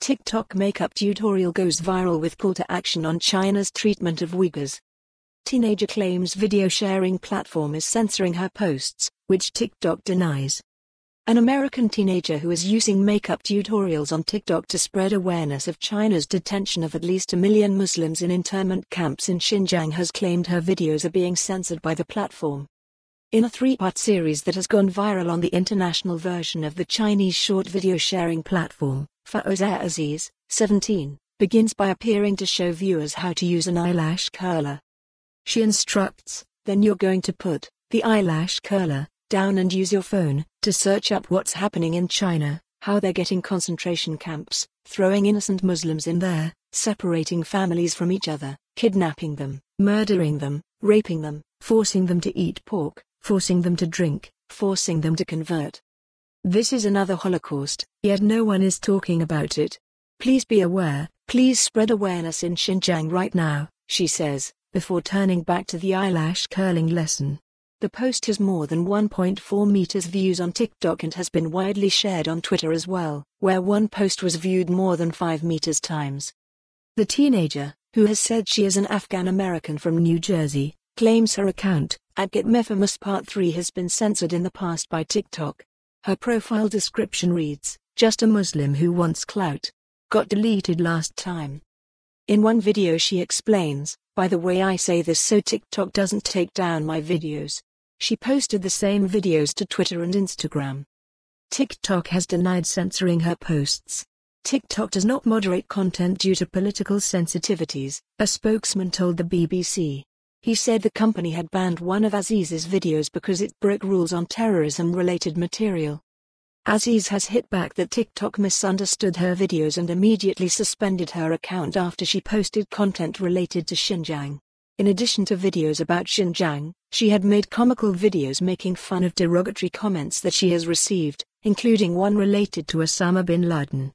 TikTok makeup tutorial goes viral with call to action on China's treatment of Uyghurs. Teenager claims video sharing platform is censoring her posts, which TikTok denies. An American teenager who is using makeup tutorials on TikTok to spread awareness of China's detention of at least a million Muslims in internment camps in Xinjiang has claimed her videos are being censored by the platform. In a three-part series that has gone viral on the international version of the Chinese short video sharing platform, Feroza Aziz, 17, begins by appearing to show viewers how to use an eyelash curler. She instructs, then you're going to put the eyelash curler down and use your phone to search up what's happening in China, how they're getting concentration camps, throwing innocent Muslims in there, separating families from each other, kidnapping them, murdering them, raping them, forcing them to eat pork, forcing them to drink, forcing them to convert. This is another Holocaust, yet no one is talking about it. Please be aware, please spread awareness in Xinjiang right now, she says, before turning back to the eyelash curling lesson. The post has more than 1.4 meters views on TikTok and has been widely shared on Twitter as well, where one post was viewed more than 5 meters times. The teenager, who has said she is an Afghan American from New Jersey, claims her account, at Get Mefamous Part 3 has been censored in the past by TikTok. Her profile description reads, just a Muslim who wants clout. Got deleted last time. In one video she explains, by the way I say this so TikTok doesn't take down my videos. She posted the same videos to Twitter and Instagram. TikTok has denied censoring her posts. TikTok does not moderate content due to political sensitivities, a spokesman told the BBC. He said the company had banned one of Aziz's videos because it broke rules on terrorism related material. Aziz has hit back that TikTok misunderstood her videos and immediately suspended her account after she posted content related to Xinjiang. In addition to videos about Xinjiang, she had made comical videos making fun of derogatory comments that she has received, including one related to Osama bin Laden.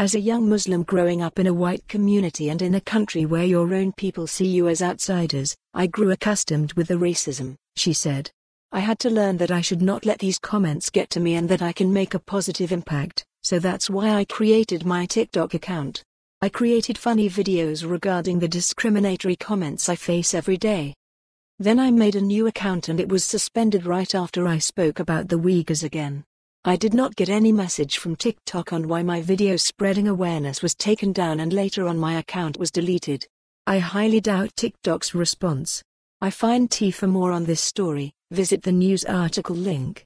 As a young Muslim growing up in a white community and in a country where your own people see you as outsiders, I grew accustomed with the racism, she said. I had to learn that I should not let these comments get to me and that I can make a positive impact, so that's why I created my TikTok account. I created funny videos regarding the discriminatory comments I face every day. Then I made a new account and it was suspended right after I spoke about the Uyghurs again. I did not get any message from TikTok on why my video spreading awareness was taken down and later on my account was deleted. I highly doubt TikTok's response. I find T for more on this story, visit the news article link.